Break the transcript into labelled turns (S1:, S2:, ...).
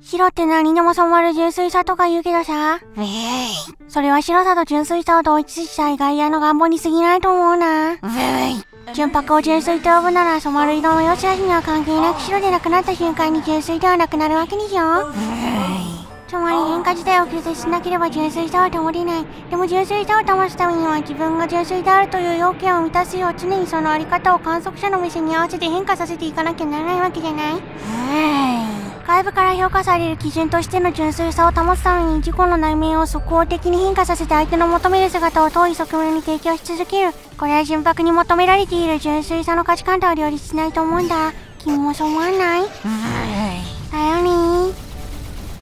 S1: 白って何でも染まる純粋さとか言うけどさ。
S2: ウェイ。
S1: それは白さと純粋さを同一した意外やの願望に過ぎないと思うな。
S2: ウェイ。
S1: 純白を純粋と呼ぶなら染まる色の良し悪しには関係なく白でなくなった瞬間に純粋ではなくなるわけでしょ
S2: ウェイ。
S1: つまり変化自体を拒絶しなければ純粋さは保れない。でも純粋さを保つためには自分が純粋であるという要件を満たすよう常にそのあり方を観測者の目線に合わせて変化させていかなきゃならないわけじゃない。外部から評価される基準としての純粋さを保つために自己の内面を即応的に変化させて相手の求める姿を遠い側面に提供し続ける。これは純白に求められている純粋さの価値観とは両立しないと思うんだ。君もそう思わない。